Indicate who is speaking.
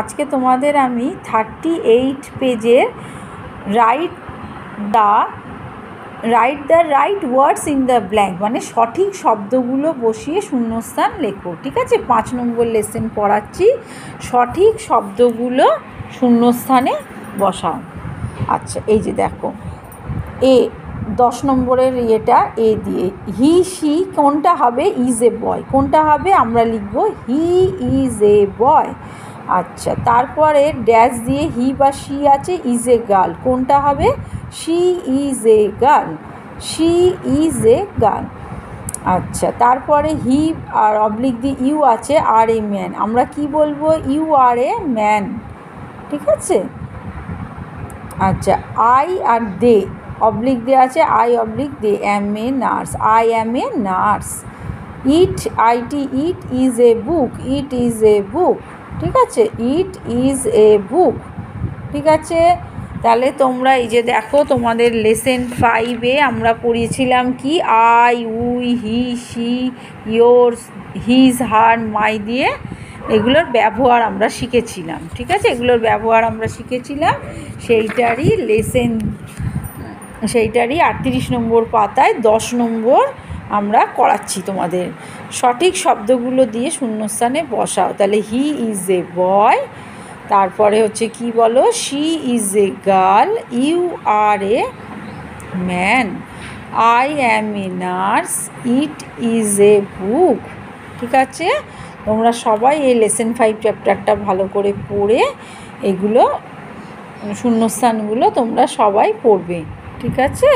Speaker 1: আজকে তোমাদের আমি থার্টি এইট পেজের right the right the right words in the blank মানে সঠিক শব্দগুলো বসিয়ে শূন্যস্থান লেখো, ঠিক আছে? পাঁচ নম্বর লেসেন পড়াচ্ছি, সঠিক শব্দগুলো শূন্যস্থানে বসাও। আচ্ছা এই যে দেখো, এ, দশ নম্বরের ইয়েটা এ দিয়ে হি সি কোনটা হবে? ইজ এ বয় কোনটা হবে? আমরা লিখব হি ইজ এ বয় আচ্ছা তারপরে ড্যাশ দিয়ে হি বা শি আছে ইজ এ গার্ল কোনটা হবে? She is a girl she is a girl আচ্ছা তারপরে হি আর অবলিক দি ইউ আছে আর এ ম্যান আমরা কি বলব? ইউ আর এ ম্যান ঠিক আছে? আচ্ছা I R they oblique they আছে I oblique they am a nurse I am a nurse it IT it is a book it is a book ঠিক আছে? ইট is a book ঠিক আছে? তাহলে তোমরা এই যে দেখো, তোমাদের লেসেন ফাইভে আমরা পড়িয়েছিলাম কি? I we he she yours his her my দিয়ে এগুলোর ব্যবহার আমরা শিখেছিলাম। ঠিক আছে? এগুলোর ব্যবহার আমরা শিখেছিলাম। সেইটারই লেসেন সেইটারই আটত্রিশ নম্বর পাতায় দশ নম্বর আমরা করাচ্ছি তোমাদের। সঠিক শব্দগুলো দিয়ে শূন্যস্থানে বসাও। তাহলে হি ইজ এ বয় তারপরে হচ্ছে কি বলো? She is a girl you are a man I am a nurse it is a book ঠিক আছে? তোমরা সবাই এই লেসেন ফাইভ চ্যাপ্টারটা ভালো করে পড়ে এগুলো শূন্যস্থানগুলো তোমরা সবাই পড়বে, ঠিক আছে?